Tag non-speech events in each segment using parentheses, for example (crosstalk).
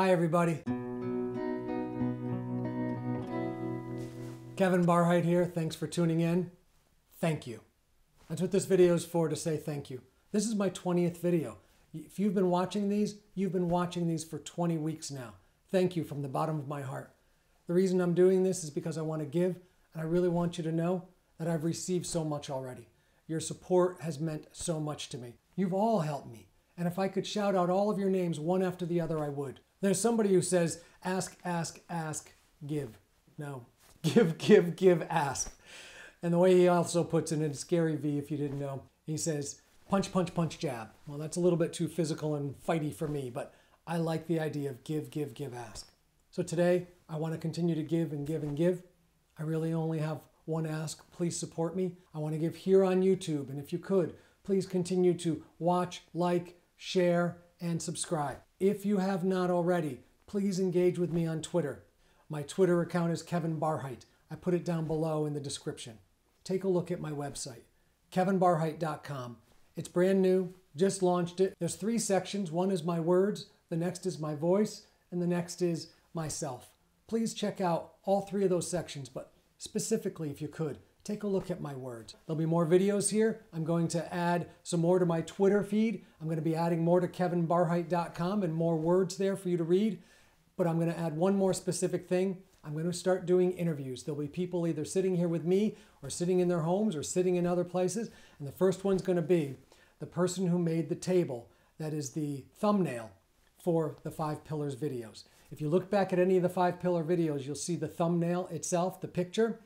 Hi, everybody. Kevin Barhydt here. Thanks for tuning in. Thank you. That's what this video is for to say thank you. This is my 20th video. If you've been watching these, you've been watching these for 20 weeks now. Thank you from the bottom of my heart. The reason I'm doing this is because I want to give, and I really want you to know that I've received so much already. Your support has meant so much to me. You've all helped me. And if I could shout out all of your names one after the other, I would. There's somebody who says, ask, ask, ask, give. No, (laughs) give, give, give, ask. And the way he also puts it in Scary V, if you didn't know, he says, punch, punch, punch, jab. Well, that's a little bit too physical and fighty for me, but I like the idea of give, give, give, ask. So today, I want to continue to give and give and give. I really only have one ask. Please support me. I want to give here on YouTube, and if you could, please continue to watch, like, share, and subscribe. If you have not already, please engage with me on Twitter. My Twitter account is Kevin Barhydt. I put it down below in the description. Take a look at my website, kevinbarhydt.com. It's brand new, just launched it. There's three sections. One is my words, the next is my voice, and the next is myself. Please check out all three of those sections, but specifically, if you could, take a look at my words. There'll be more videos here. I'm going to add some more to my Twitter feed. I'm going to be adding more to kevinbarhydt.com and more words there for you to read. But I'm going to add one more specific thing. I'm going to start doing interviews. There'll be people either sitting here with me or sitting in their homes or sitting in other places. And the first one's going to be the person who made the table that is the thumbnail for the Five Pillars videos. If you look back at any of the Five Pillar videos, you'll see the thumbnail itself, the picture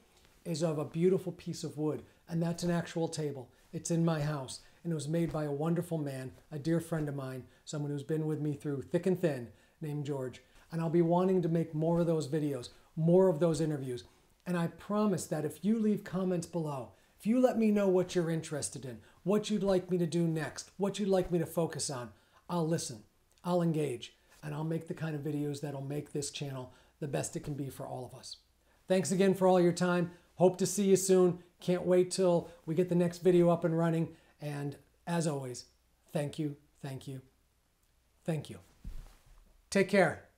is of a beautiful piece of wood, and that's an actual table. It's in my house, and it was made by a wonderful man, a dear friend of mine, someone who's been with me through thick and thin, named George. And I'll be wanting to make more of those videos, more of those interviews. And I promise that if you leave comments below, if you let me know what you're interested in, what you'd like me to do next, what you'd like me to focus on, I'll listen, I'll engage, and I'll make the kind of videos that'll make this channel the best it can be for all of us. Thanks again for all your time. Hope to see you soon. Can't wait till we get the next video up and running. And as always, thank you, thank you, thank you. Take care.